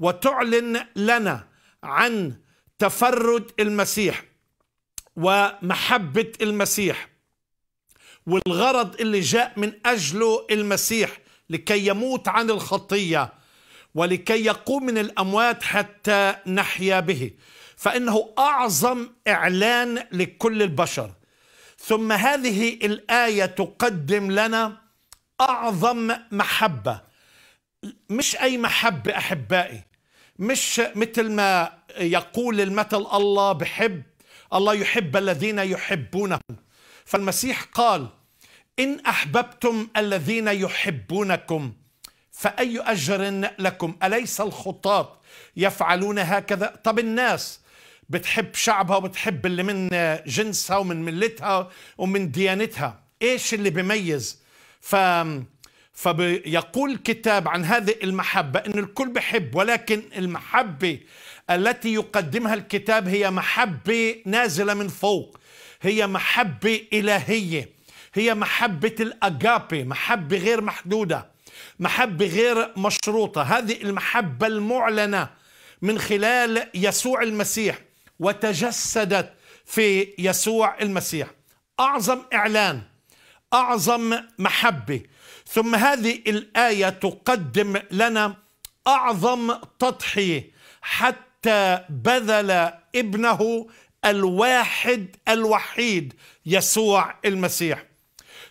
وتعلن لنا عن تفرد المسيح ومحبة المسيح والغرض اللي جاء من أجله المسيح لكي يموت عن الخطية ولكي يقوم من الأموات حتى نحيا به. فإنه أعظم إعلان لكل البشر. ثم هذه الآية تقدم لنا أعظم محبة. مش أي محبة أحبائي. مش مثل ما يقول المثل الله بحب الله يحب الذين يحبونه. فالمسيح قال إن أحببتم الذين يحبونكم فأي أجر لكم؟ أليس الخطاة يفعلون هكذا؟ طب الناس بتحب شعبها وبتحب اللي من جنسها ومن ملتها ومن ديانتها إيش اللي بيميز؟ ف فبيقول الكتاب عن هذه المحبة أن الكل بحب ولكن المحبة التي يقدمها الكتاب هي محبة نازلة من فوق هي محبة إلهية هي محبة الأجابي محبة غير محدودة محبة غير مشروطة. هذه المحبة المعلنة من خلال يسوع المسيح وتجسدت في يسوع المسيح. أعظم إعلان أعظم محبة ثم هذه الآية تقدم لنا أعظم تضحية حتى بذل ابنه الواحد الوحيد يسوع المسيح.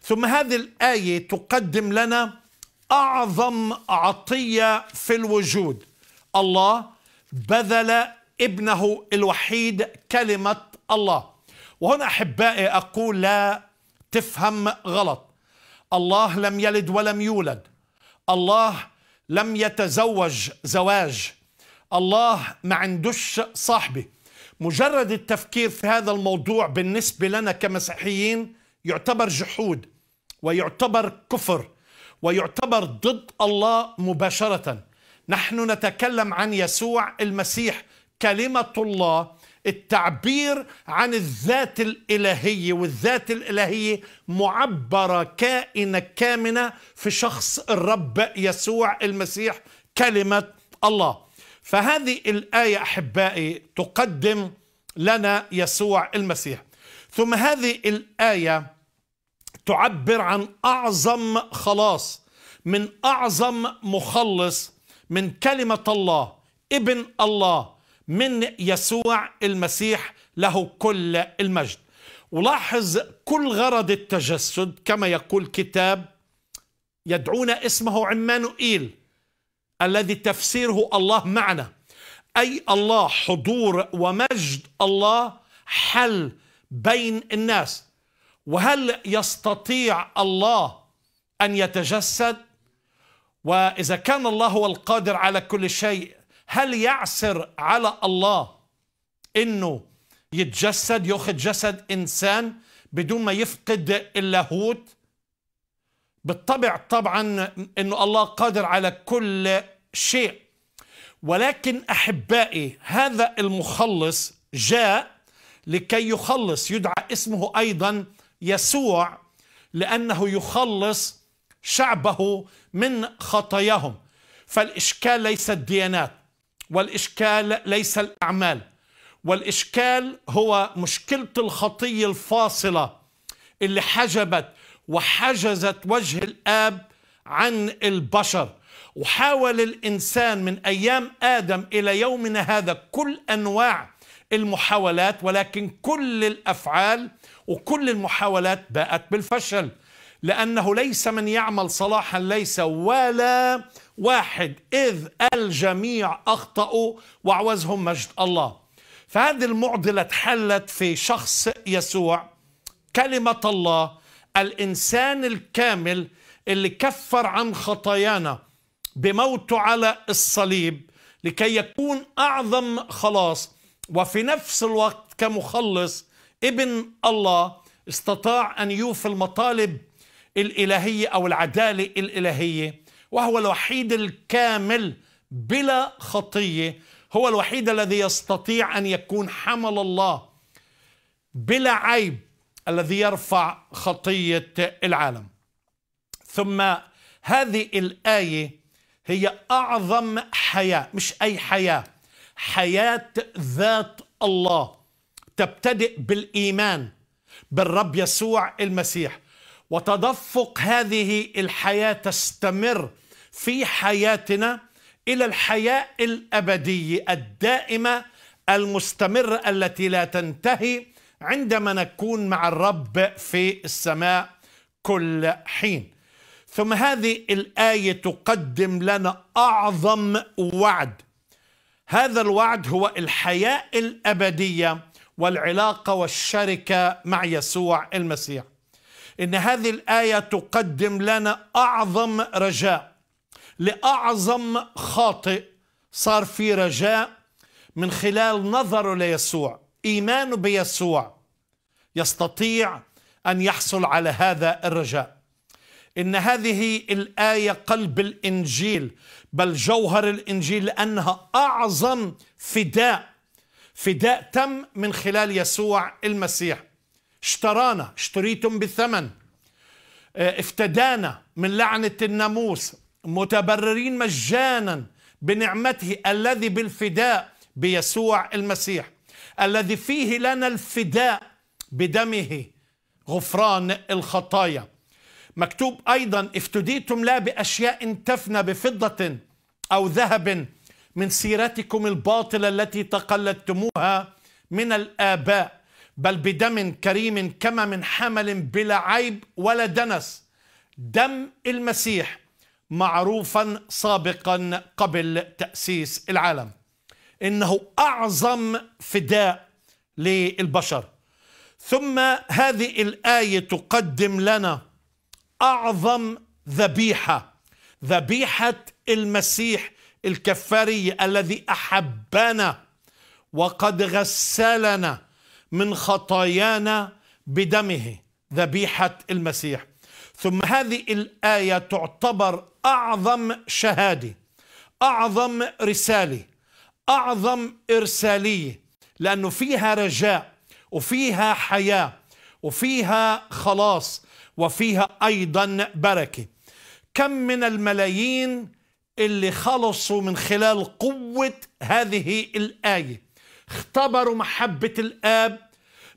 ثم هذه الآية تقدم لنا أعظم عطية في الوجود. الله بذل ابنه الوحيد كلمة الله. وهنا أحبائي أقول لا تفهم غلط. الله لم يلد ولم يولد. الله لم يتزوج زواج. الله ما عندوش صاحبه. مجرد التفكير في هذا الموضوع بالنسبة لنا كمسيحيين يعتبر جحود ويعتبر كفر ويعتبر ضد الله مباشرة. نحن نتكلم عن يسوع المسيح كلمة الله التعبير عن الذات الإلهية والذات الإلهية معبرة كائنة كامنة في شخص الرب يسوع المسيح كلمة الله. فهذه الآية أحبائي تقدم لنا يسوع المسيح. ثم هذه الآية تعبر عن أعظم خلاص من أعظم مخلص من كلمة الله ابن الله. من يسوع المسيح له كل المجد. ولاحظ كل غرض التجسد كما يقول كتاب يدعون اسمه عمانوئيل الذي تفسيره الله معنا. أي الله حضور ومجد الله حل بين الناس. وهل يستطيع الله أن يتجسد؟ وإذا كان الله هو القادر على كل شيء هل يعسر على الله إنه يتجسد ياخذ جسد إنسان بدون ما يفقد اللاهوت بالطبع طبعا إنه الله قادر على كل شيء. ولكن أحبائي هذا المخلص جاء لكي يخلص يدعى اسمه أيضا يسوع لأنه يخلص شعبه من خطاياهم. فالإشكال ليس الديانات. والإشكال ليس الأعمال. والإشكال هو مشكلة الخطية الفاصلة اللي حجبت وحجزت وجه الآب عن البشر. وحاول الإنسان من أيام آدم إلى يومنا هذا كل أنواع المحاولات ولكن كل الأفعال وكل المحاولات باءت بالفشل. لأنه ليس من يعمل صلاحا ليس ولا واحد إذ الجميع أخطأوا وعوزهم مجد الله. فهذه المعضلة تحلت في شخص يسوع كلمة الله الإنسان الكامل اللي كفر عن خطايانا بموته على الصليب لكي يكون أعظم خلاص. وفي نفس الوقت كمخلص ابن الله استطاع أن يوفي المطالب الإلهية أو العدالة الإلهية. وهو الوحيد الكامل بلا خطية هو الوحيد الذي يستطيع أن يكون حمل الله بلا عيب الذي يرفع خطية العالم. ثم هذه الآية هي أعظم حياة مش أي حياة حياة ذات الله تبتدئ بالإيمان بالرب يسوع المسيح. وتدفق هذه الحياة تستمر في حياتنا إلى الحياة الابديه الدائمة المستمرة التي لا تنتهي عندما نكون مع الرب في السماء كل حين. ثم هذه الآية تقدم لنا أعظم وعد. هذا الوعد هو الحياة الأبدية والعلاقة والشركة مع يسوع المسيح. إن هذه الآية تقدم لنا أعظم رجاء لأعظم خاطئ صار في رجاء من خلال نظره ليسوع إيمانه بيسوع. يستطيع أن يحصل على هذا الرجاء. إن هذه الآية قلب الإنجيل بل جوهر الإنجيل لأنها أعظم فداء فداء تم من خلال يسوع المسيح. اشترانا اشتريتم بثمن آه، افتدانا من لعنة الناموس. متبررين مجانا بنعمته الذي بالفداء بيسوع المسيح الذي فيه لنا الفداء بدمه غفران الخطايا. مكتوب أيضا افتديتم لا بأشياء تفنى بفضة أو ذهب من سيرتكم الباطلة التي تقلدتموها من الآباء بل بدم كريم كما من حمل بلا عيب ولا دنس. دم المسيح معروفا سابقا قبل تأسيس العالم. إنه أعظم فداء للبشر. ثم هذه الآية تقدم لنا أعظم ذبيحة ذبيحة المسيح الكفاري الذي أحبنا وقد غسلنا من خطايانا بدمه ذبيحة المسيح. ثم هذه الآية تعتبر أعظم شهادة أعظم رسالة أعظم إرسالية لأنه فيها رجاء وفيها حياة وفيها خلاص وفيها أيضا بركة. كم من الملايين اللي خلصوا من خلال قوة هذه الآية. اختبروا محبة الآب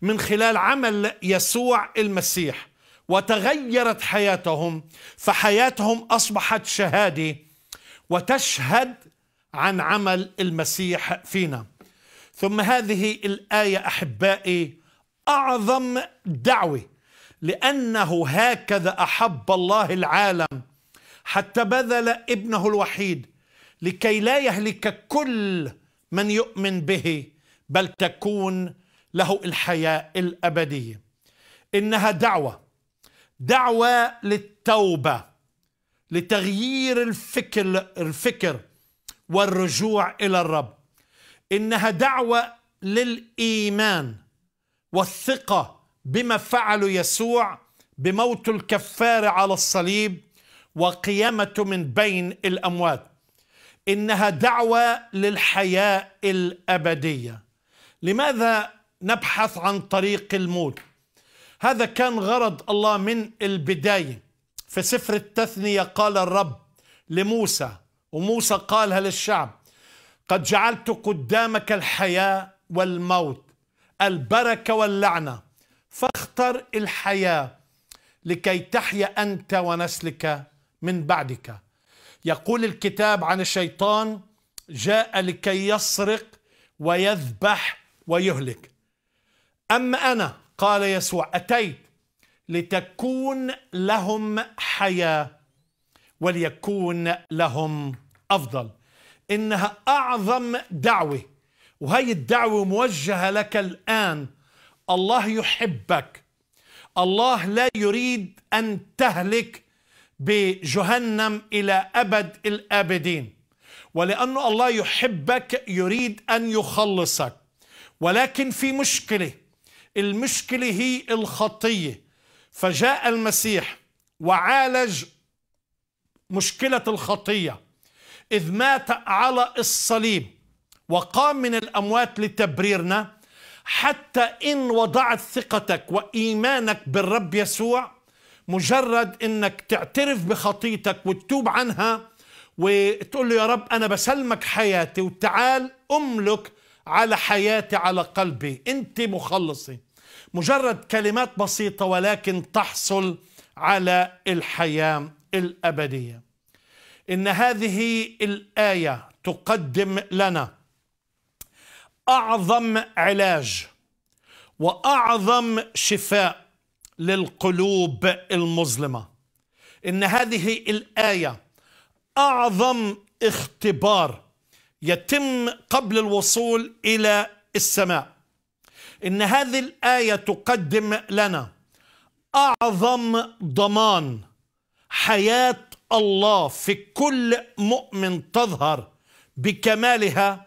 من خلال عمل يسوع المسيح. وتغيرت حياتهم فحياتهم أصبحت شهادة وتشهد عن عمل المسيح فينا. ثم هذه الآية أحبائي أعظم دعوة لأنه هكذا أحب الله العالم حتى بذل ابنه الوحيد لكي لا يهلك كل من يؤمن به بل تكون له الحياة الأبدية. إنها دعوة دعوة للتوبة لتغيير الفكر الفكر والرجوع إلى الرب. إنها دعوة للإيمان والثقة بما فعله يسوع بموت الكفاره على الصليب وقيامته من بين الأموات. إنها دعوة للحياة الأبدية. لماذا نبحث عن طريق الموت؟ هذا كان غرض الله من البداية. في سفر التثنية قال الرب لموسى وموسى قالها للشعب قد جعلت قدامك الحياة والموت البركة واللعنة فاختر الحياة لكي تحيا أنت ونسلك من بعدك. يقول الكتاب عن الشيطان جاء لكي يسرق ويذبح ويهلك. أما أنا قال يسوع أتيت لتكون لهم حياة وليكون لهم أفضل. إنها أعظم دعوة وهي الدعوة موجهة لك الآن. الله يحبك. الله لا يريد أن تهلك بجهنم إلى أبد الآبدين. ولأن الله يحبك يريد أن يخلصك. ولكن في مشكلة المشكلة هي الخطية. فجاء المسيح وعالج مشكلة الخطية. إذ مات على الصليب وقام من الأموات لتبريرنا حتى إن وضعت ثقتك وإيمانك بالرب يسوع مجرد إنك تعترف بخطيتك وتتوب عنها وتقول له يا رب أنا بسلمك حياتي وتعال أملك على حياتي على قلبي. أنت مخلصي. مجرد كلمات بسيطة ولكن تحصل على الحياة الأبدية. إن هذه الآية تقدم لنا أعظم علاج وأعظم شفاء للقلوب المظلمة. إن هذه الآية أعظم اختبار يتم قبل الوصول إلى السماء. إن هذه الآية تقدم لنا أعظم ضمان حياة الله في كل مؤمن تظهر بكمالها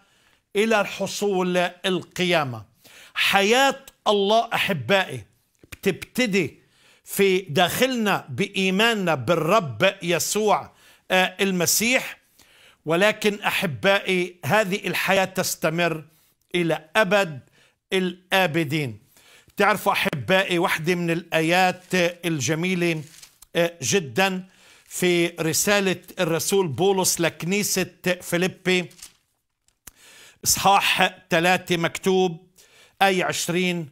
إلى الحصول القيامة. حياة الله أحبائي بتبتدي في داخلنا بإيماننا بالرب يسوع المسيح. ولكن أحبائي هذه الحياة تستمر إلى أبد الآبدين. تعرفوا أحبائي واحدة من الآيات الجميلة جدا في رسالة الرسول بولس لكنيسة فيليبي إصحاح ثلاثة مكتوب أي عشرين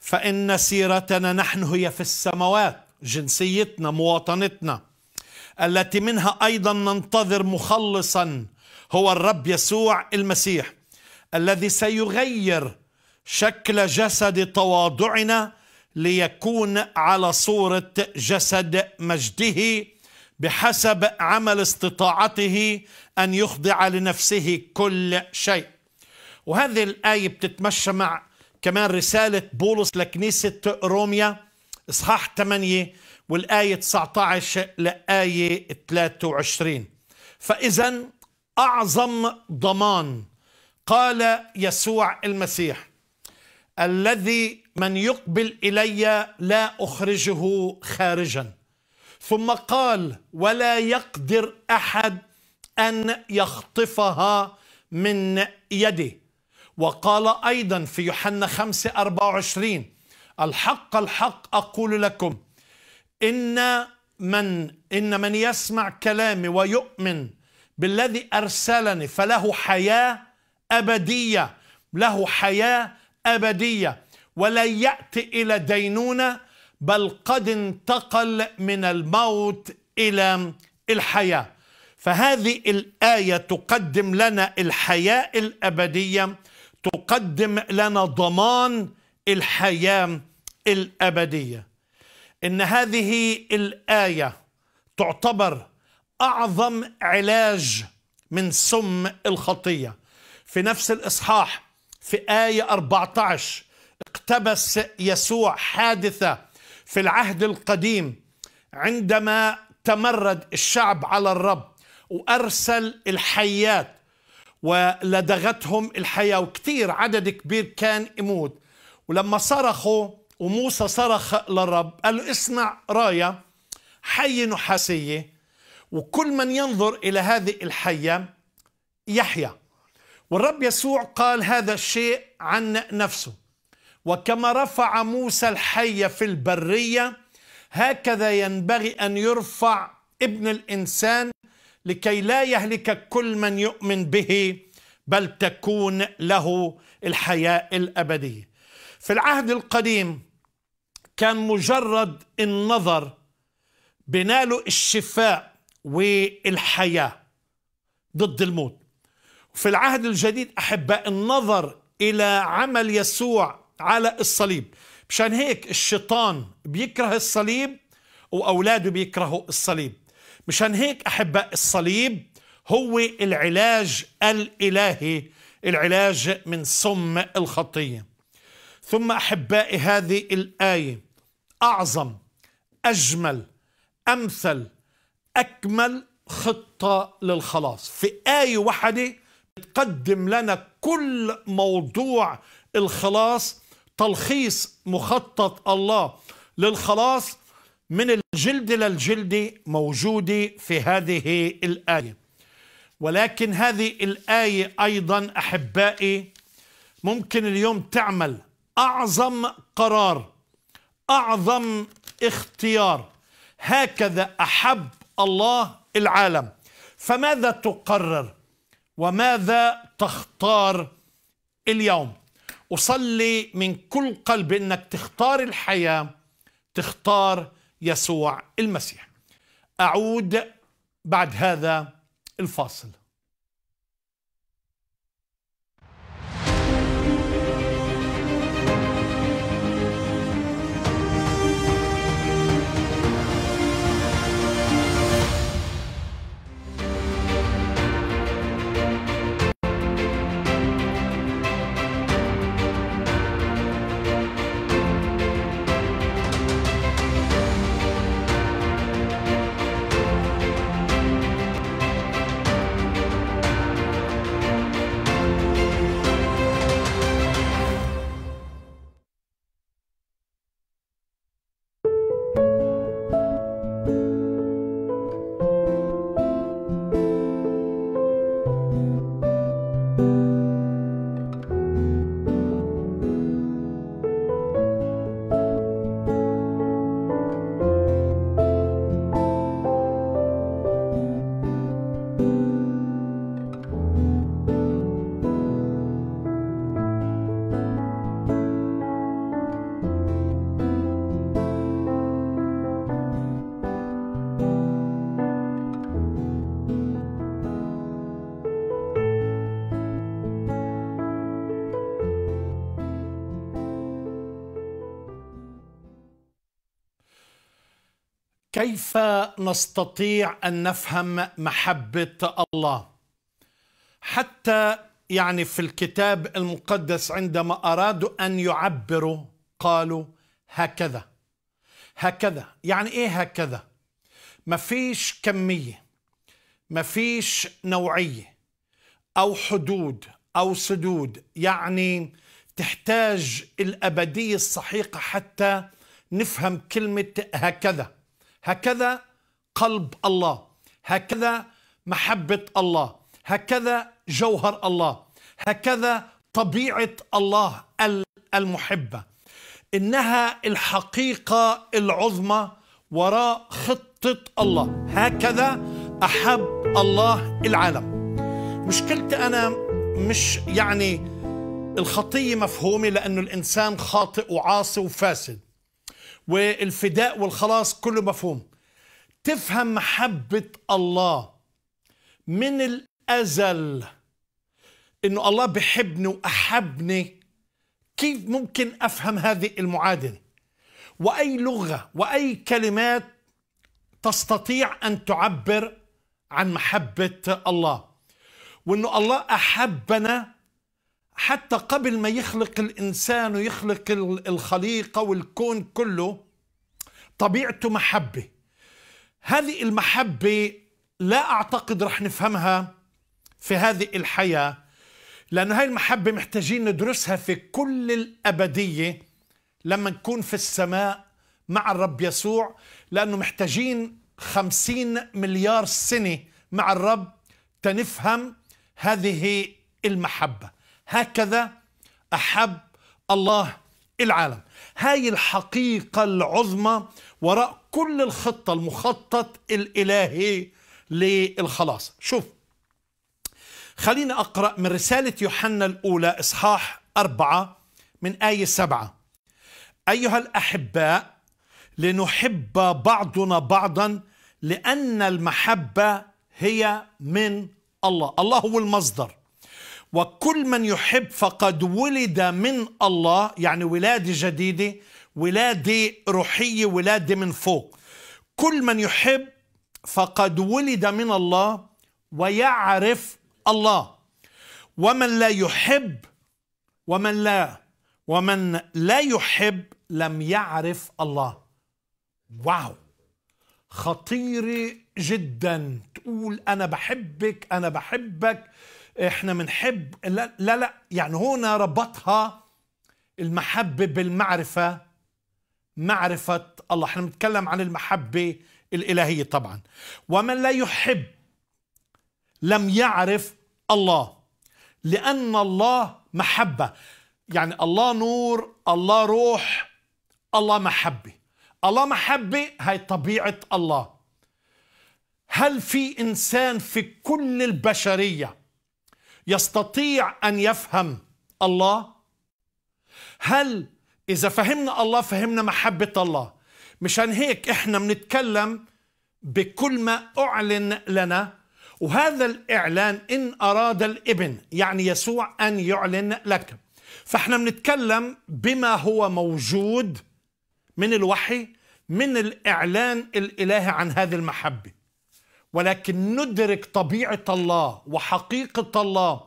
فإن سيرتنا نحن هي في السماوات جنسيتنا مواطنتنا. التي منها أيضا ننتظر مخلصا هو الرب يسوع المسيح الذي سيغير شكل جسد تواضعنا ليكون على صورة جسد مجده بحسب عمل استطاعته أن يخضع لنفسه كل شيء. وهذه الآية بتتمشى مع كمان رسالة بولس لكنيسة روميا إصحاح 8 والآية 19 لآية 23 فإذا أعظم ضمان قال يسوع المسيح الذي من يقبل إلي لا أخرجه خارجا. ثم قال ولا يقدر أحد أن يخطفها من يدي. وقال أيضا في يوحنا 5 24 الحق الحق أقول لكم إن من إن من يسمع كلامي ويؤمن بالذي أرسلني فله حياة أبدية له حياة أبدية. ولا يأتي إلى دينونة بل قد انتقل من الموت إلى الحياة. فهذه الآية تقدم لنا الحياة الأبدية تقدم لنا ضمان الحياة الأبدية. إن هذه الآية تعتبر أعظم علاج من سم الخطية. في نفس الإصحاح في آية 14 اقتبس يسوع حادثة في العهد القديم عندما تمرد الشعب على الرب وأرسل الحيات ولدغتهم الحياة. وكثير عدد كبير كان يموت. ولما صرخوا وموسى صرخ للرب قال له اسمع راية حية نحاسية وكل من ينظر إلى هذه الحية يحيا. والرب يسوع قال هذا الشيء عن نفسه. وكما رفع موسى الحية في البرية هكذا ينبغي أن يرفع ابن الإنسان لكي لا يهلك كل من يؤمن به بل تكون له الحياة الأبدية. في العهد القديم كان مجرد النظر بناله الشفاء والحياة ضد الموت. في العهد الجديد أحباء النظر إلى عمل يسوع على الصليب. مشان هيك الشيطان بيكره الصليب وأولاده بيكرهوا الصليب. مشان هيك أحباء الصليب هو العلاج الإلهي العلاج من سم الخطية. ثم أحبائي هذه الآية أعظم أجمل أمثل أكمل خطة للخلاص. في آية واحدة تقدم لنا كل موضوع الخلاص تلخيص مخطط الله للخلاص. من الجلد للجلد موجودة في هذه الآية. ولكن هذه الآية أيضا أحبائي ممكن اليوم تعمل أعظم قرار أعظم اختيار. هكذا أحب الله العالم. فماذا تقرر؟ وماذا تختار اليوم؟ أصلي من كل قلب أنك تختار الحياة تختار يسوع المسيح. أعود بعد هذا الفاصل. كيف نستطيع أن نفهم محبة الله؟ حتى يعني في الكتاب المقدس عندما أرادوا أن يعبروا قالوا هكذا. هكذا. يعني إيه هكذا؟ ما فيش كمية ما فيش نوعية أو حدود أو سدود. يعني تحتاج الأبدية الصحيحة حتى نفهم كلمة هكذا. هكذا قلب الله هكذا محبة الله هكذا جوهر الله هكذا طبيعة الله المحبة. إنها الحقيقة العظمى وراء خطة الله. هكذا أحب الله العالم. مشكلتي أنا مش يعني الخطية مفهومة لأنه الإنسان خاطئ وعاصي وفاسد. والفداء والخلاص كله مفهوم. تفهم محبة الله من الأزل إنه الله بحبني وأحبني كيف ممكن أفهم هذه المعادلة؟ وأي لغة وأي كلمات تستطيع أن تعبر عن محبة الله وإنه الله أحبنا حتى قبل ما يخلق الإنسان ويخلق الخليقة والكون كله طبيعته محبة. هذه المحبة لا أعتقد رح نفهمها في هذه الحياة لأن هاي المحبة محتاجين ندرسها في كل الأبدية لما نكون في السماء مع الرب يسوع لأنه محتاجين خمسين مليار سنة مع الرب تنفهم هذه المحبة. هكذا أحب الله العالم. هاي الحقيقة العظمى وراء كل الخطة المخطط الإلهي للخلاص. شوف خلينا أقرأ من رسالة يوحنا الأولى إصحاح أربعة من آية سبعة. أيها الأحباء لنحب بعضنا بعضا لأن المحبة هي من الله. الله هو المصدر. وكل من يحب فقد ولد من الله يعني ولادة جديدة ولادة روحية ولادة من فوق. كل من يحب فقد ولد من الله ويعرف الله. ومن لا يحب ومن لا ومن لا يحب لم يعرف الله. واو! خطيرة جدا. تقول أنا بحبك أنا بحبك. إحنا بنحب لا, لا لا يعني هنا ربطها المحبة بالمعرفة معرفة الله. إحنا بنتكلم عن المحبة الإلهية طبعا. ومن لا يحب لم يعرف الله لأن الله محبة. يعني الله نور الله روح الله محبة. الله محبة هاي طبيعة الله. هل في إنسان في كل البشرية يستطيع أن يفهم الله؟ هل إذا فهمنا الله فهمنا محبة الله. مشان هيك إحنا بنتكلم بكل ما أعلن لنا وهذا الإعلان إن أراد الإبن يعني يسوع أن يعلن لك. فإحنا بنتكلم بما هو موجود من الوحي من الإعلان الإلهي عن هذه المحبة. ولكن ندرك طبيعة الله وحقيقة الله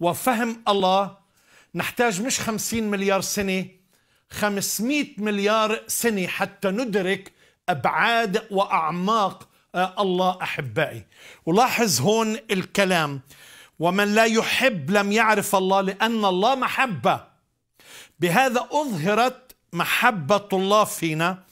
وفهم الله نحتاج مش خمسين مليار سنة خمسمائة مليار سنة حتى ندرك أبعاد وأعماق آه، الله أحبائي. ولاحظ هون الكلام. ومن لا يحب لم يعرف الله لأن الله محبة. بهذا أظهرت محبة الله فينا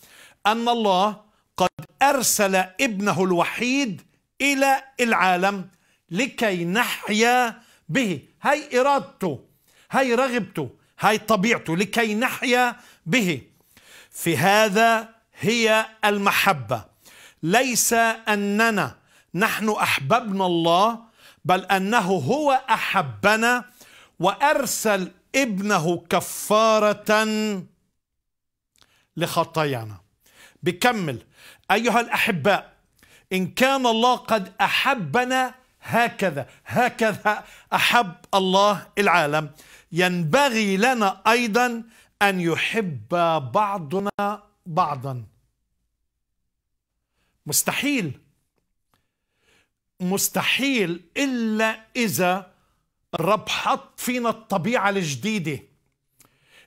أن الله قد أرسل ابنه الوحيد إلى العالم لكي نحيا به. هاي إرادته هاي رغبته هاي طبيعته لكي نحيا به. في هذا هي المحبة. ليس أننا نحن أحببنا الله بل أنه هو أحبنا وأرسل ابنه كفارة لخطايانا. بكمل. أيها الأحباء إن كان الله قد أحبنا هكذا هكذا أحب الله العالم. ينبغي لنا أيضا أن يحب بعضنا بعضا. مستحيل. مستحيل إلا إذا الرب حط فينا الطبيعة الجديدة.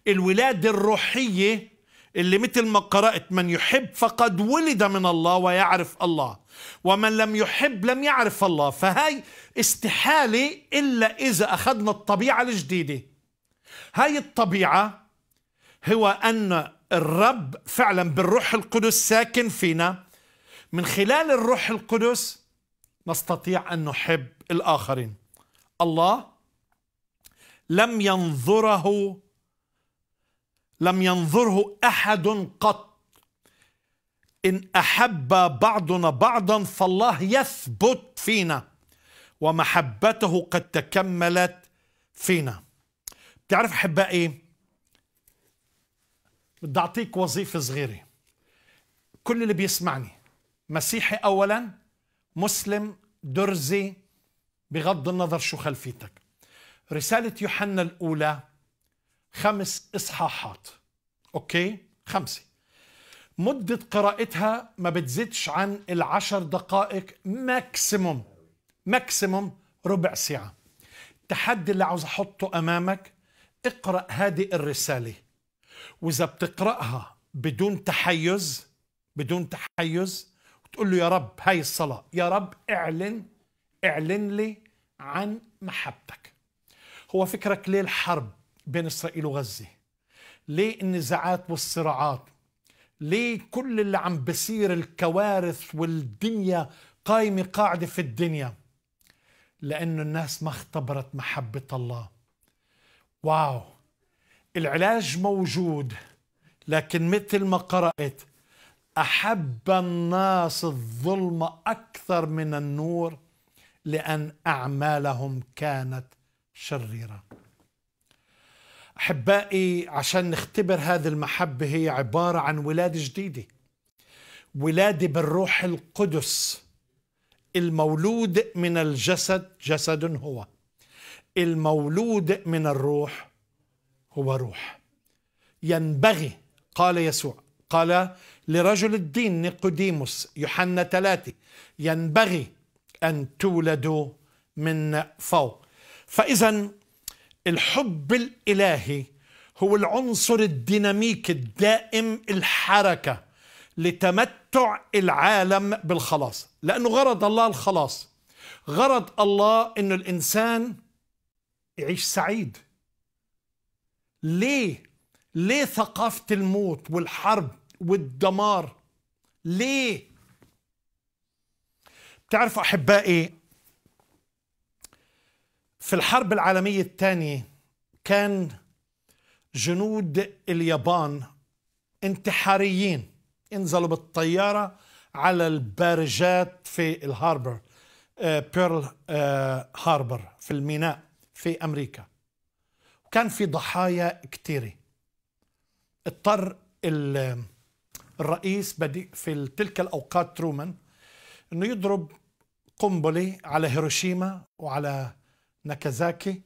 الولادة الروحية اللي مثل ما قرأت من يحب فقد ولد من الله ويعرف الله ومن لم يحب لم يعرف الله. فهي استحالة إلا إذا أخذنا الطبيعة الجديدة. هاي الطبيعة هو أن الرب فعلا بالروح القدس ساكن فينا. من خلال الروح القدس نستطيع أن نحب الآخرين. الله لم ينظره لم ينظره أحد قط. إن أحب بعضنا بعضا فالله يثبت فينا ومحبته قد تكملت فينا. بتعرف احبائي بدي أعطيك وظيفة صغيرة. كل اللي بيسمعني مسيحي اولا مسلم درزي بغض النظر شو خلفيتك. رسالة يوحنا الأولى خمس إصحاحات. Okay؟ خمسة. مدة قراءتها ما بتزيدش عن العشر دقائق maximum maximum ربع ساعة. التحدي اللي عاوز أحطه أمامك اقرأ هذه الرسالة. وإذا بتقرأها بدون تحيز بدون تحيز وتقول له يا رب هاي الصلاة. يا رب اعلن اعلن لي عن محبتك. هو فكرك ليه الحرب؟ بين إسرائيل وغزة. ليه النزاعات والصراعات؟ ليه كل اللي عم بصير الكوارث والدنيا قايمة قاعدة في الدنيا؟ لأنه الناس ما اختبرت محبة الله. واو! العلاج موجود لكن مثل ما قرأت أحب الناس الظلم أكثر من النور لأن أعمالهم كانت شريرة. أحبائي عشان نختبر هذه المحبة هي عبارة عن ولادة جديدة. ولادة بالروح القدس المولود من الجسد جسد هو. المولود من الروح هو روح. ينبغي قال يسوع قال لرجل الدين نيقوديموس يوحنا ثلاثة ينبغي أن تولدوا من فوق. فإذا الحب الإلهي هو العنصر الديناميكي الدائم الحركة لتمتع العالم بالخلاص. لأنه غرض الله الخلاص. غرض الله إنه الإنسان يعيش سعيد. ليه؟ ليه ثقافة الموت والحرب والدمار؟ ليه؟ بتعرفوا أحبائي في الحرب العالمية الثانية كان جنود اليابان انتحاريين ينزلوا بالطيارة على البارجات في الهاربر آه، بيرل آه، هاربر في الميناء في أمريكا. وكان في ضحايا كثيرة اضطر الرئيس بدي في تلك الأوقات ترومان أنه يضرب قنبلة على هيروشيما وعلى ناكازاكي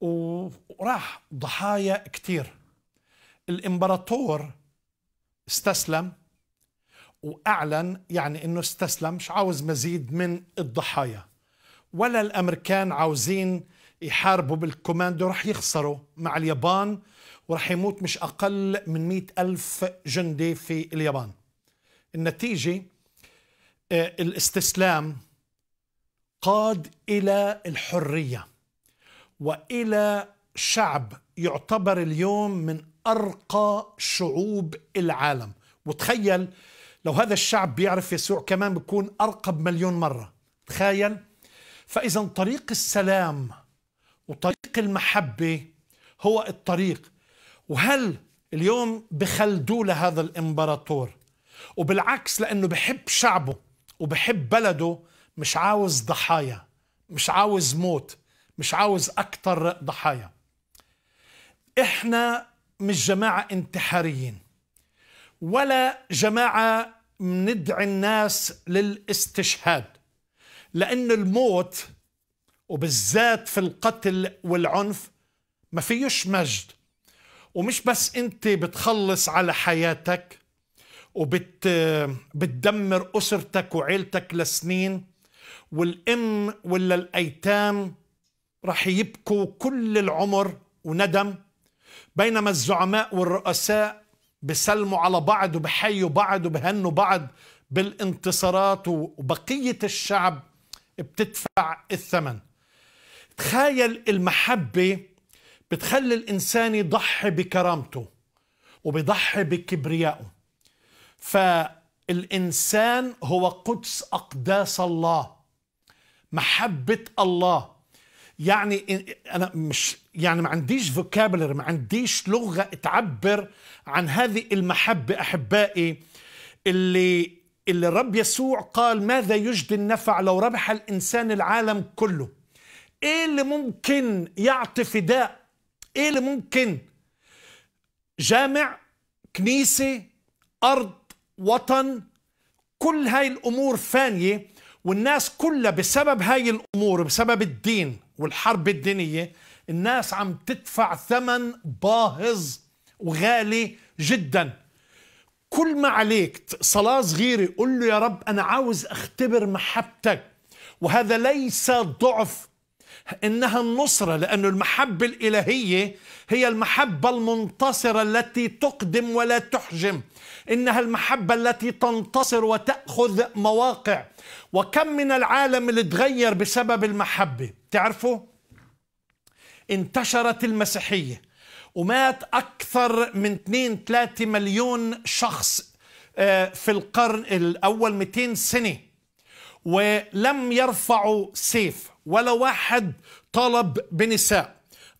وراح ضحايا كثير الإمبراطور استسلم وأعلن يعني إنه استسلم مش عاوز مزيد من الضحايا. ولا الأمريكان عاوزين يحاربوا بالكوماندو رح يخسروا مع اليابان ورح يموت مش أقل من مئة ألف جندي في اليابان. النتيجة آه، الاستسلام قاد إلى الحرية وإلى شعب يعتبر اليوم من أرقى شعوب العالم. وتخيل لو هذا الشعب بيعرف يسوع كمان بيكون أرقى بمليون مرة. تخيل. فإذا طريق السلام وطريق المحبة هو الطريق. وهل اليوم بخلدوا لهذا الإمبراطور؟ وبالعكس لأنه بحب شعبه وبحب بلده مش عاوز ضحايا مش عاوز موت مش عاوز أكثر ضحايا. إحنا مش جماعة انتحاريين ولا جماعة ندعي الناس للاستشهاد لأن الموت وبالذات في القتل والعنف ما فيش مجد. ومش بس أنت بتخلص على حياتك وبت بتدمر أسرتك وعيلتك لسنين والإم ولا الأيتام رح يبكوا كل العمر وندم. بينما الزعماء والرؤساء بسلموا على بعض وبحيوا بعض وبهنوا بعض بالانتصارات وبقية الشعب بتدفع الثمن. تخيل المحبة بتخلي الإنسان يضحي بكرامته وبيضحي بكبريائه. فالإنسان هو قدس أقداس الله. محبة الله. يعني أنا مش يعني ما عنديش فوكابلر ما عنديش لغة تعبر عن هذه المحبة أحبائي. اللي اللي الرب يسوع قال ماذا يجدي النفع لو ربح الإنسان العالم كله؟ إيه اللي ممكن يعطي فداء؟ إيه اللي ممكن؟ جامع كنيسة أرض وطن كل هاي الأمور فانية. والناس كلها بسبب هاي الأمور بسبب الدين والحرب الدينية الناس عم تدفع ثمن باهظ وغالي جدا. كل ما عليك صلاة صغيرة قل له يا رب أنا عاوز أختبر محبتك. وهذا ليس ضعف إنها النصرة لأن المحبة الإلهية هي المحبة المنتصرة التي تقدم ولا تحجم. إنها المحبة التي تنتصر وتأخذ مواقع. وكم من العالم اللي تغير بسبب المحبة؟ تعرفوا؟ انتشرت المسيحية ومات أكثر من 2 3 مليون شخص آه، في القرن الأول 200 سنة. ولم يرفعوا سيف. ولا واحد طلب بنساء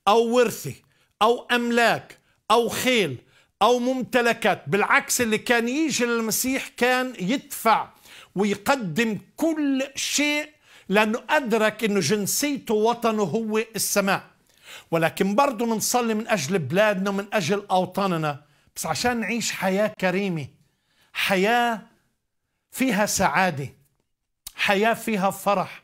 أو ورثة أو أملاك أو خيل أو ممتلكات بالعكس اللي كان يجي للمسيح كان يدفع ويقدم كل شيء لأنه أدرك أنه جنسيته وطنه هو السماء. ولكن برضه بنصلي من أجل بلادنا ومن أجل أوطاننا بس عشان نعيش حياة كريمة حياة فيها سعادة حياة فيها فرح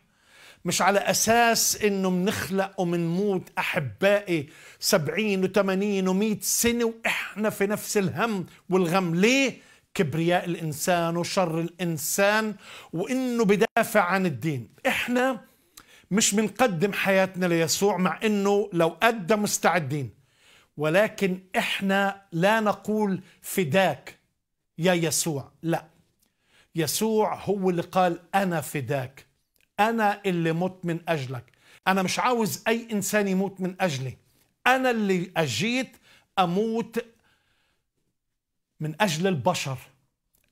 مش على أساس إنه منخلق ومنموت أحبائي سبعين وثمانين ومئة سنة وإحنا في نفس الهم والغم. ليه؟ كبرياء الإنسان وشر الإنسان وإنه بدافع عن الدين. إحنا مش بنقدم حياتنا ليسوع مع إنه لو أدى مستعدين. ولكن إحنا لا نقول فداك يا يسوع. لا. يسوع هو اللي قال أنا فداك. أنا اللي مت من أجلك. أنا مش عاوز أي إنسان يموت من أجلي. أنا اللي أجيت أموت من أجل البشر.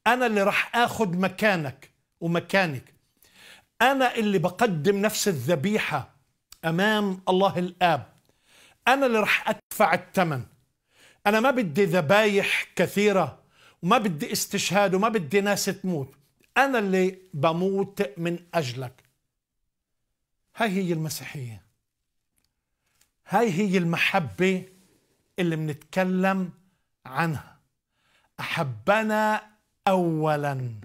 أنا اللي راح أخذ مكانك ومكانك. أنا اللي بقدم نفس الذبيحة أمام الله الآب. أنا اللي راح أدفع الثمن أنا ما بدي ذبايح كثيرة وما بدي استشهاد وما بدي ناس تموت. أنا اللي بموت من أجلك. هاي هي المسيحية. هاي هي المحبة اللي بنتكلم عنها. أحبنا أولا.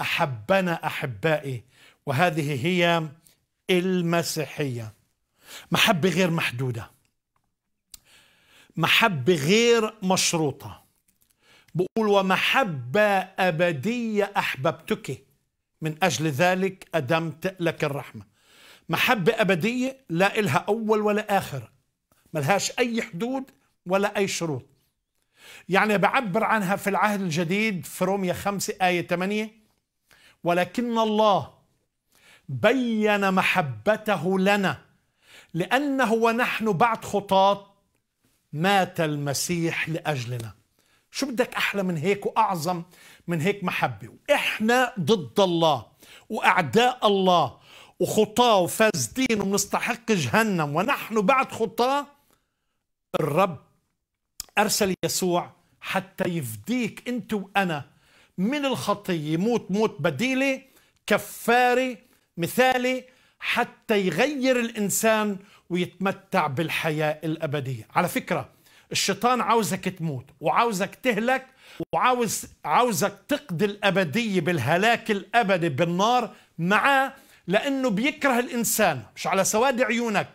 أحبنا أحبائي. وهذه هي المسيحية. محبة غير محدودة. محبة غير مشروطة. بقول ومحبة أبدية أحببتك. من أجل ذلك أدمت لك الرحمة. محبة أبدية لا إلها أول ولا آخر ملهاش أي حدود ولا أي شروط. يعني بعبر عنها في العهد الجديد في رومية خمسة آية 8 ولكن الله بين محبته لنا لأنه ونحن بعد خطاة مات المسيح لأجلنا. شو بدك أحلى من هيك وأعظم من هيك محبة؟ إحنا ضد الله وأعداء الله وخطاة وفاسدين ومنستحق جهنم ونحن بعد خطاة الرب أرسل يسوع حتى يفديك أنت وأنا من الخطية يموت موت بديلة كفارة مثالي حتى يغير الإنسان ويتمتع بالحياة الأبدية. على فكرة الشيطان عاوزك تموت وعاوزك تهلك وعاوز عاوزك تقضي الأبدية بالهلاك الأبدي بالنار معاه لأنه بيكره الإنسان مش على سواد عيونك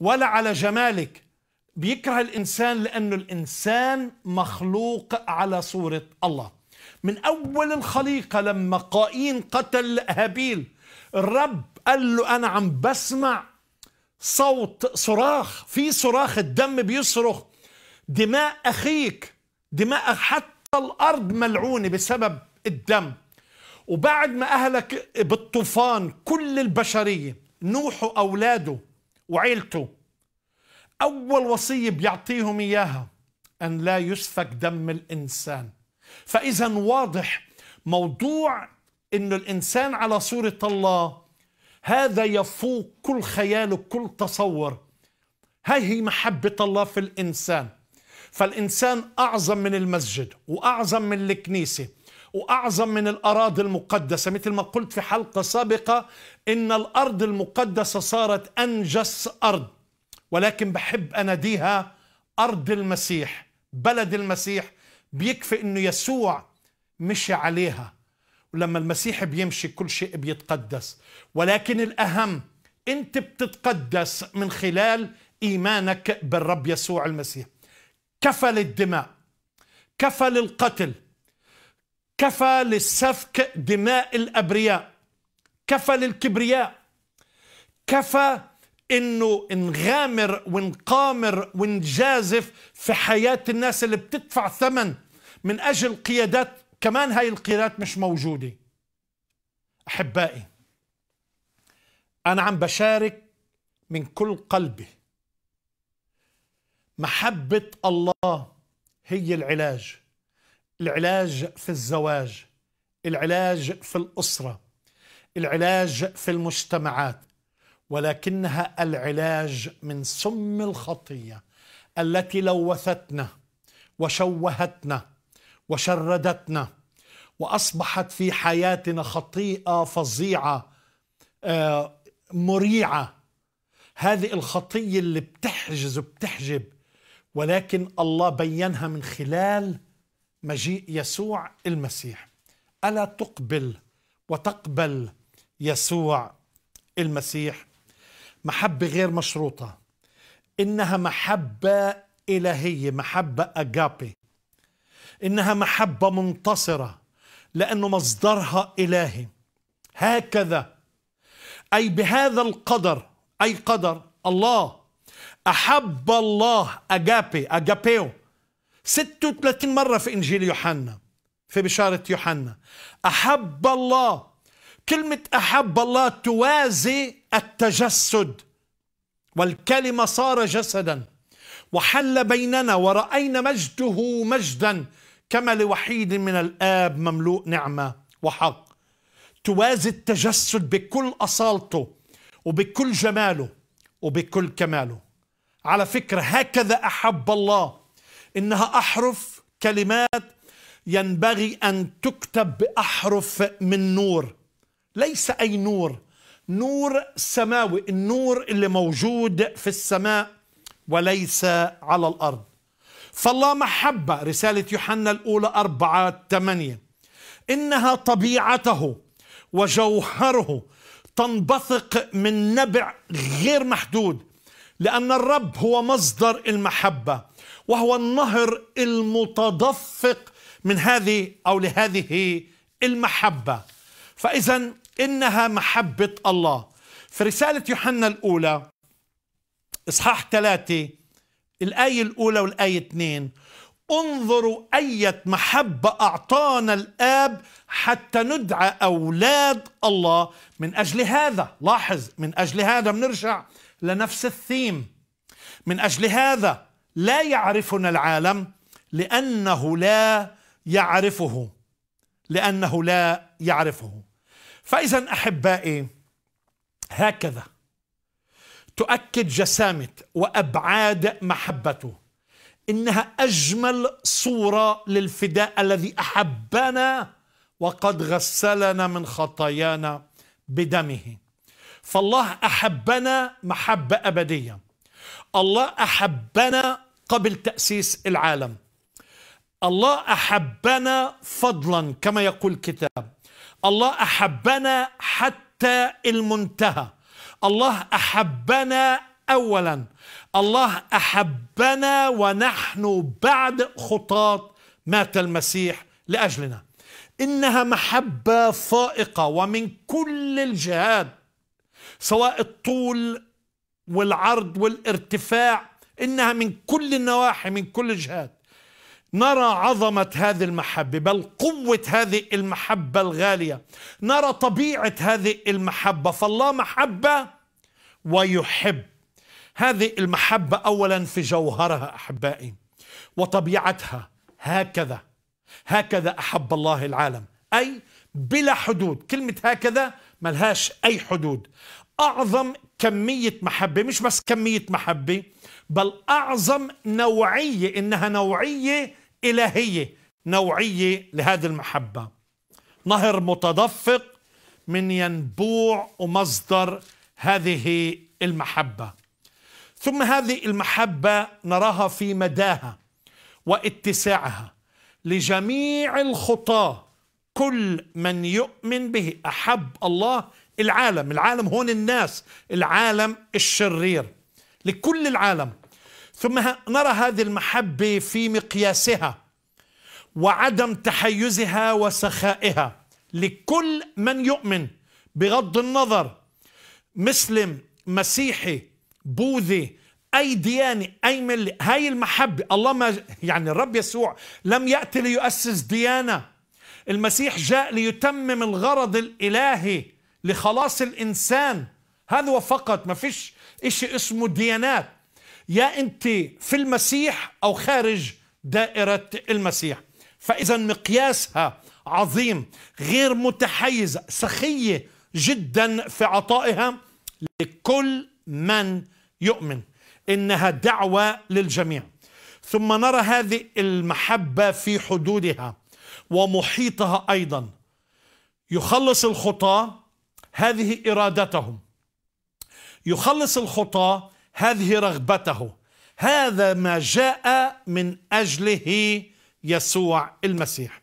ولا على جمالك بيكره الإنسان لأنه الإنسان مخلوق على صورة الله. من أول الخليقة لما قايين قتل هابيل الرب قال له أنا عم بسمع صوت صراخ في صراخ الدم بيصرخ دماء أخيك دماء حتى الأرض ملعونة بسبب الدم. وبعد ما أهلك بالطوفان كل البشرية نوح وأولاده وعيلته أول وصية بيعطيهم إياها أن لا يسفك دم الإنسان. فإذا واضح موضوع أنه الإنسان على صورة الله هذا يفوق كل خيال وكل تصور. هاي هي محبة الله في الإنسان. فالإنسان أعظم من المسجد وأعظم من الكنيسة. وأعظم من الأراضي المقدسة مثل ما قلت في حلقة سابقة إن الأرض المقدسة صارت أنجس أرض. ولكن بحب أناديها أرض المسيح بلد المسيح. بيكفي أنه يسوع مشي عليها. ولما المسيح بيمشي كل شيء بيتقدس. ولكن الأهم أنت بتتقدس من خلال إيمانك بالرب يسوع المسيح. كفى للدماء كفى للقتل كفى للسفك دماء الأبرياء. كفى للكبرياء. كفى إنه نغامر ونقامر ونجازف في حياة الناس اللي بتدفع ثمن. من أجل قيادات كمان هاي القيادات مش موجودة. أحبائي أنا عم بشارك من كل قلبي. محبة الله هي العلاج. العلاج في الزواج العلاج في الأسرة العلاج في المجتمعات ولكنها العلاج من سم الخطية التي لوثتنا وشوهتنا وشردتنا وأصبحت في حياتنا خطيئة فظيعة آه، مريعة. هذه الخطية اللي بتحجز وبتحجب ولكن الله بينها من خلال مجيء يسوع المسيح. ألا تقبل وتقبل يسوع المسيح؟ محبة غير مشروطة. إنها محبة إلهية محبة أجابي إنها محبة منتصرة لأنه مصدرها إلهي. هكذا. أي بهذا القدر أي قدر الله أحب الله أجابي أجابيو. 36 مرة في إنجيل يوحنا في بشارة يوحنا. أحب الله. كلمة أحب الله توازي التجسد. والكلمة صار جسدا. وحل بيننا ورأينا مجده مجدا. كما لوحيد من الآب مملوء نعمة وحق. توازي التجسد بكل أصالته وبكل جماله وبكل كماله. على فكرة هكذا أحب الله. إنها أحرف كلمات ينبغي أن تكتب بأحرف من نور. ليس أي نور. نور سماوي النور اللي موجود في السماء وليس على الأرض. فالله محبة رسالة يوحنا الأولى أربعة ثمانية إنها طبيعته وجوهره تنبثق من نبع غير محدود لأن الرب هو مصدر المحبة. وهو النهر المتدفق من هذه أو لهذه المحبة. فإذا إنها محبة الله. في رسالة يوحنا الأولى إصحاح ثلاثة الآية الأولى والآية اثنين انظروا أية محبة أعطانا الآب حتى ندعى أولاد الله. من أجل هذا لاحظ من أجل هذا بنرجع لنفس الثيم. من أجل هذا لا يعرفنا العالم لأنه لا يعرفه لأنه لا يعرفه. فإذا أحبائي هكذا تؤكد جسامة وأبعاد محبته إنها أجمل صورة للفداء الذي أحبنا وقد غسلنا من خطايانا بدمه. فالله أحبنا محبة أبدية. الله أحبنا قبل تأسيس العالم. الله أحبنا فضلا كما يقول الكتاب. الله أحبنا حتى المنتهى. الله أحبنا أولا. الله أحبنا ونحن بعد خطاة مات المسيح لأجلنا. إنها محبة فائقة ومن كل الجهات سواء الطول والعرض والارتفاع إنها من كل النواحي من كل الجهات. نرى عظمة هذه المحبة بل قوة هذه المحبة الغالية. نرى طبيعة هذه المحبة. فالله محبة ويحب. هذه المحبة أولا في جوهرها أحبائي وطبيعتها هكذا. هكذا أحب الله العالم. أي بلا حدود. كلمة هكذا ملهاش أي حدود. أعظم كمية محبة مش بس كمية محبة بل أعظم نوعية إنها نوعية إلهية نوعية لهذه المحبة. نهر متدفق من ينبوع ومصدر هذه المحبة. ثم هذه المحبة نراها في مداها واتساعها لجميع الخطاة كل من يؤمن به أحب الله العالم. العالم هون الناس العالم الشرير. لكل العالم. ثم نرى هذه المحبة في مقياسها وعدم تحيزها وسخائها. لكل من يؤمن بغض النظر مسلم مسيحي بوذي أي ديانه أي مله هاي المحبة. الله ما يعني الرب يسوع لم يأتي ليؤسس ديانة. المسيح جاء ليتمم الغرض الإلهي لخلاص الإنسان. هذا هو فقط ما فيش إشي اسمه ديانات يا أنت في المسيح أو خارج دائرة المسيح. فإذا مقياسها عظيم غير متحيزه سخية جدا في عطائها لكل من يؤمن. إنها دعوة للجميع. ثم نرى هذه المحبة في حدودها ومحيطها أيضا. يخلص الخطاة هذه إرادتهم. يخلص الخطاه هذه رغبته. هذا ما جاء من أجله يسوع المسيح.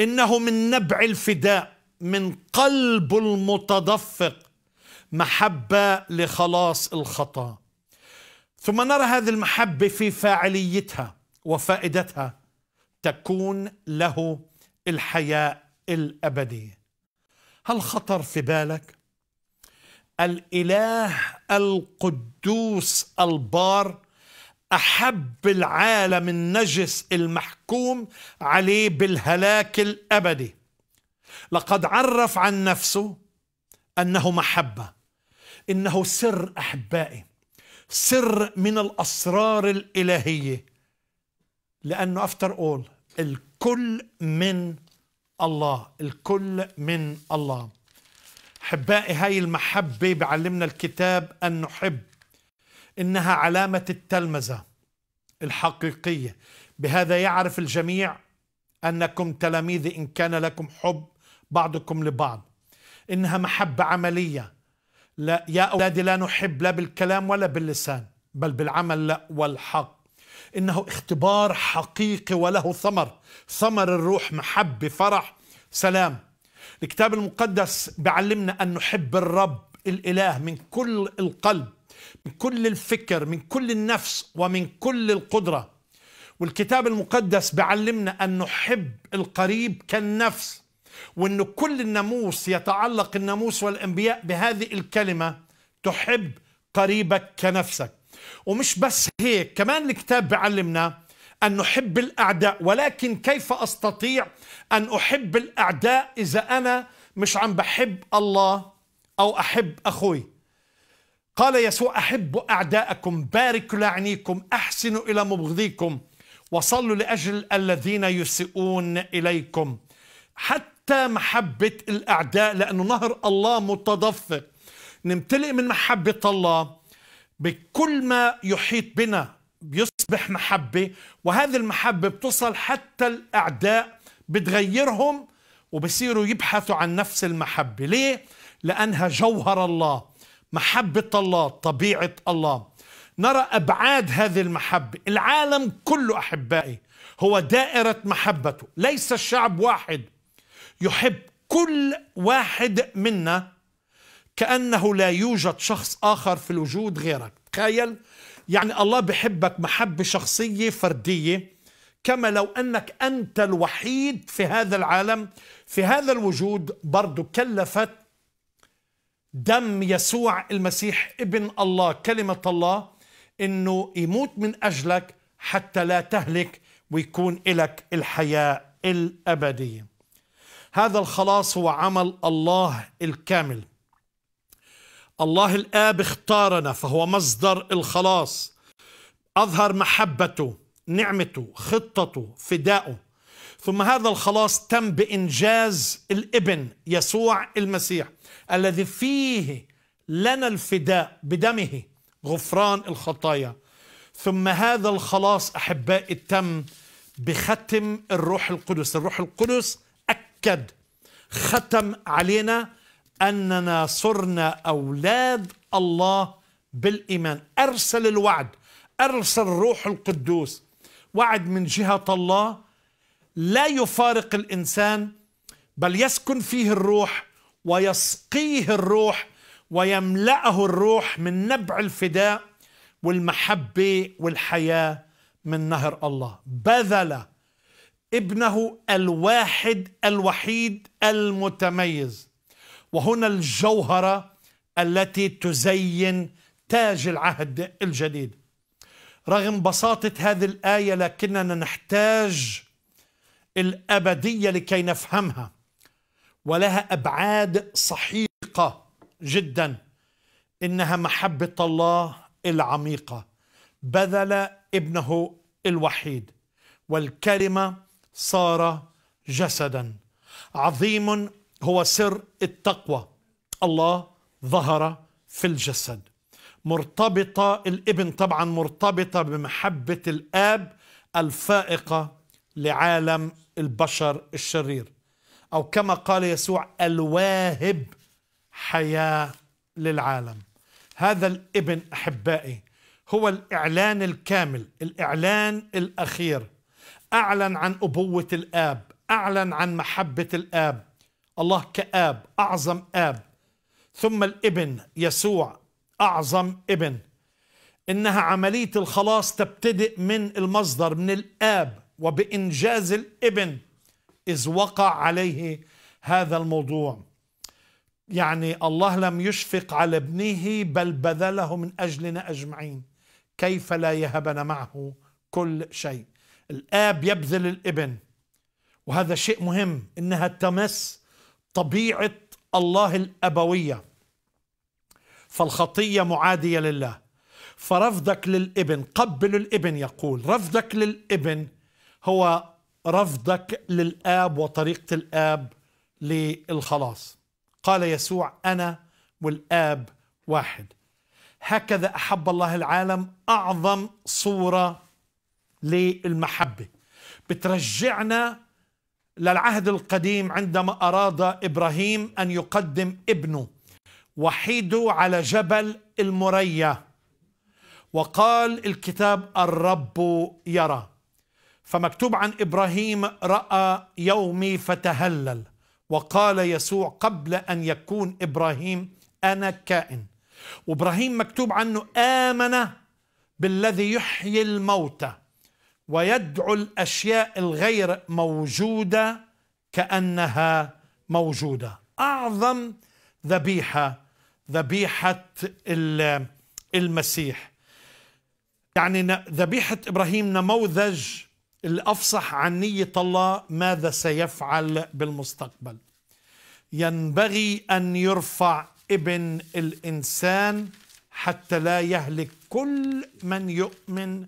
إنه من نبع الفداء من قلب المتدفق محبة لخلاص الخطا ثم نرى هذه المحبة في فاعليتها وفائدتها تكون له الحياة الأبدية. هل خطر في بالك؟ الإله القدوس البار أحب العالم النجس المحكوم عليه بالهلاك الأبدي. لقد عرف عن نفسه أنه محبة إنه سر أحبائي سر من الأسرار الإلهية. لأنه افتر اول الكل من الله الكل من الله. أحبائي هاي المحبة بعلمنا الكتاب أن نحب إنها علامة التلمذة الحقيقية. بهذا يعرف الجميع أنكم تلاميذي إن كان لكم حب بعضكم لبعض. إنها محبة عملية. لا يا أولادي لا نحب لا بالكلام ولا باللسان بل بالعمل لا والحق. إنه اختبار حقيقي وله ثمر. ثمر الروح محبة فرح سلام. الكتاب المقدس بيعلمنا أن نحب الرب الإله من كل القلب من كل الفكر من كل النفس ومن كل القدرة. والكتاب المقدس بيعلمنا أن نحب القريب كالنفس وأن كل الناموس يتعلق الناموس والأنبياء بهذه الكلمة تحب قريبك كنفسك. ومش بس هيك كمان الكتاب بيعلمنا أن نحب الأعداء ولكن كيف أستطيع أن أحب الأعداء إذا أنا مش عم بحب الله أو أحب أخوي؟ قال يسوع أحبوا أعداءكم باركوا لعنيكم أحسنوا إلى مبغضيكم وصلوا لأجل الذين يسيئون إليكم. حتى محبة الأعداء لأنه نهر الله متدفق نمتلئ من محبة الله بكل ما يحيط بنا. بيصبح محبة وهذه المحبة بتصل حتى الأعداء بتغيرهم وبصيروا يبحثوا عن نفس المحبة. ليه؟ لأنها جوهر الله محبة الله طبيعة الله. نرى أبعاد هذه المحبة. العالم كله أحبائي هو دائرة محبته. ليس الشعب واحد يحب كل واحد منا كأنه لا يوجد شخص آخر في الوجود غيرك. تخيل يعني الله بحبك محبة شخصية فردية. كما لو أنك أنت الوحيد في هذا العالم في هذا الوجود برضو كلفت دم يسوع المسيح ابن الله كلمة الله إنه يموت من أجلك حتى لا تهلك ويكون لك الحياة الأبدية. هذا الخلاص هو عمل الله الكامل. الله الآب اختارنا فهو مصدر الخلاص. أظهر محبته نعمته خطته فداؤه. ثم هذا الخلاص تم بإنجاز الإبن يسوع المسيح الذي فيه لنا الفداء بدمه غفران الخطايا. ثم هذا الخلاص أحبائي تم بختم الروح القدس. الروح القدس أكد ختم علينا أننا صرنا أولاد الله بالإيمان. أرسل الوعد أرسل الروح القدوس. وعد من جهة الله. لا يفارق الإنسان بل يسكن فيه الروح ويسقيه الروح ويملأه الروح من نبع الفداء والمحبة والحياة من نهر الله. بذل ابنه الواحد الوحيد المتميز. وهنا الجوهرة التي تزين تاج العهد الجديد. رغم بساطة هذه الآية لكننا نحتاج الأبدية لكي نفهمها ولها أبعاد صحيحة جدا. إنها محبة الله العميقة. بذل ابنه الوحيد والكلمة صار جسدا. عظيم هو سر التقوى. الله ظهر في الجسد. مرتبطه الابن طبعا مرتبطة بمحبة الآب الفائقة لعالم البشر الشرير. أو كما قال يسوع الواهب حياة للعالم. هذا الابن أحبائي هو الإعلان الكامل الإعلان الأخير. أعلن عن أبوة الآب أعلن عن محبة الآب. الله كآب أعظم آب. ثم الإبن يسوع أعظم إبن. إنها عملية الخلاص تبتدئ من المصدر من الآب. وبإنجاز الإبن إذ وقع عليه هذا الموضوع. يعني الله لم يشفق على ابنه بل بذله من أجلنا أجمعين. كيف لا يهبنا معه كل شيء؟ الآب يبذل الإبن. وهذا شيء مهم إنها تمس طبيعة الله الأبوية. فالخطية معادية لله. فرفضك للإبن قبل الإبن يقول رفضك للإبن هو رفضك للآب وطريقة الآب للخلاص. قال يسوع أنا والآب واحد. هكذا أحب الله العالم أعظم صورة للمحبة. بترجعنا للعهد القديم عندما أراد إبراهيم أن يقدم ابنه وحيده على جبل المريا. وقال الكتاب الرب يرى. فمكتوب عن إبراهيم رأى يومي فتهلل. وقال يسوع قبل أن يكون إبراهيم أنا كائن. وإبراهيم مكتوب عنه آمن بالذي يحيي الموتى. ويدعو الأشياء الغير موجودة كأنها موجودة. أعظم ذبيحة ذبيحة المسيح. يعني ذبيحة إبراهيم نموذج الأفصح عن نية الله ماذا سيفعل بالمستقبل؟ ينبغي أن يرفع ابن الإنسان حتى لا يهلك كل من يؤمن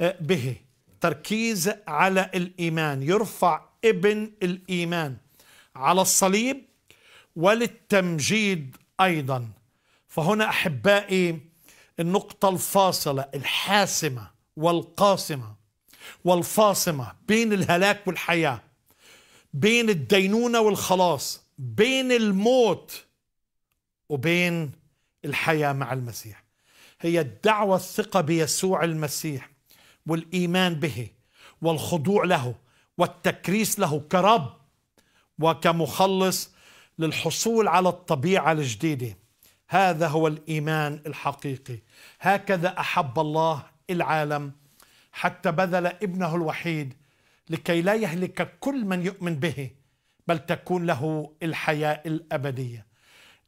به. تركيز على الإيمان. يرفع ابن الإيمان على الصليب وللتمجيد أيضا. فهنا أحبائي النقطة الفاصلة الحاسمة والقاسمة والفاصمة بين الهلاك والحياة بين الدينونة والخلاص بين الموت وبين الحياة مع المسيح. هي الدعوه الثقة بيسوع المسيح. والإيمان به والخضوع له والتكريس له كرب وكمخلص للحصول على الطبيعة الجديدة. هذا هو الإيمان الحقيقي. هكذا أحب الله العالم حتى بذل ابنه الوحيد لكي لا يهلك كل من يؤمن به بل تكون له الحياة الأبدية.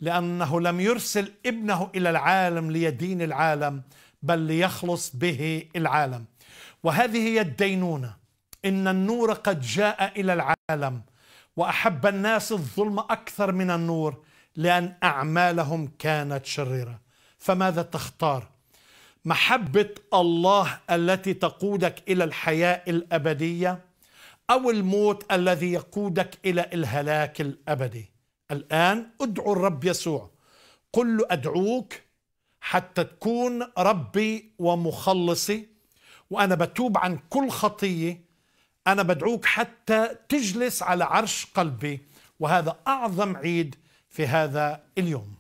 لأنه لم يرسل ابنه إلى العالم ليدين العالم بل ليخلص به العالم. وهذه هي الدينونة. إن النور قد جاء إلى العالم وأحب الناس الظلم أكثر من النور لأن أعمالهم كانت شريرة. فماذا تختار؟ محبة الله التي تقودك إلى الحياة الأبدية أو الموت الذي يقودك إلى الهلاك الأبدي؟ الآن أدعو الرب يسوع. قل له أدعوك حتى تكون ربي ومخلصي وأنا بتوب عن كل خطية. أنا بدعوك حتى تجلس على عرش قلبي. وهذا أعظم عيد في هذا اليوم.